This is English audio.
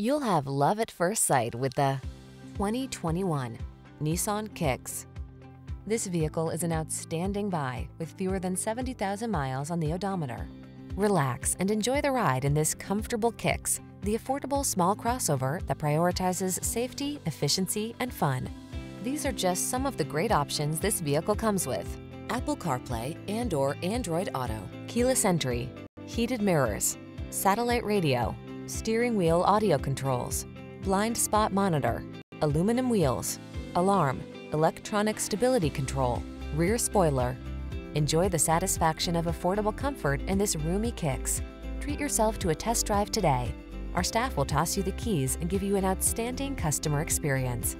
You'll have love at first sight with the 2021 Nissan Kicks. This vehicle is an outstanding buy with fewer than 70,000 miles on the odometer. Relax and enjoy the ride in this comfortable Kicks, the affordable small crossover that prioritizes safety, efficiency, and fun. These are just some of the great options this vehicle comes with. Apple CarPlay and or Android Auto, keyless entry, heated mirrors, satellite radio, steering wheel audio controls, blind spot monitor, aluminum wheels, alarm, electronic stability control, rear spoiler. Enjoy the satisfaction of affordable comfort in this roomy Kicks. Treat yourself to a test drive today. Our staff will toss you the keys and give you an outstanding customer experience.